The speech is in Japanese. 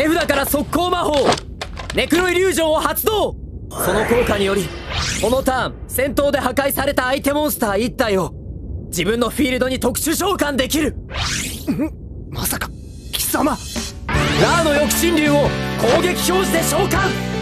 手札から速攻魔法。ネクロイリュージョンを発動。その効果によりこのターン戦闘で破壊された相手モンスター1体を自分のフィールドに特殊召喚できる。まさか。貴様。ラーの抑神竜を攻撃表示で召喚。